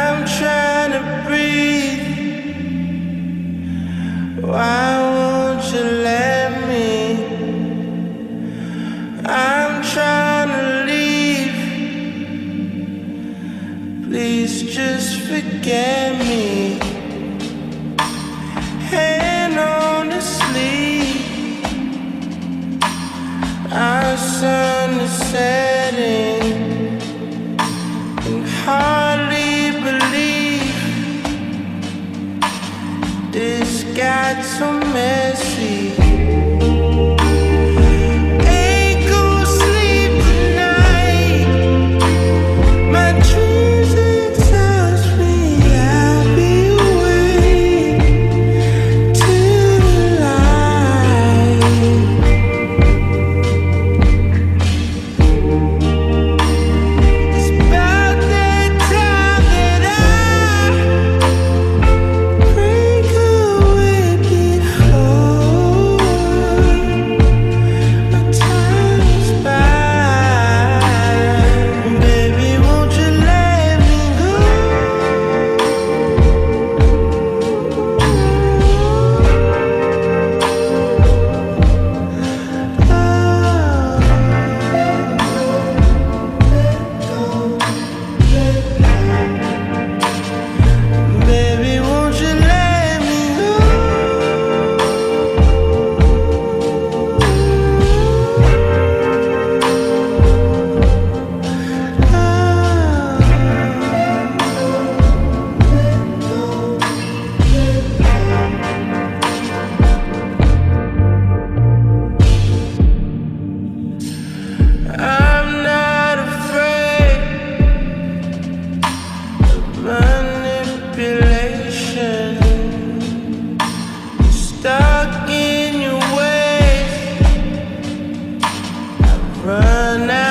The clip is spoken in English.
I'm trying to breathe. Why won't you let me? I'm trying to leave. Please just forget me. Hand on the sleeve. Our sun is setting. This got so messy. now.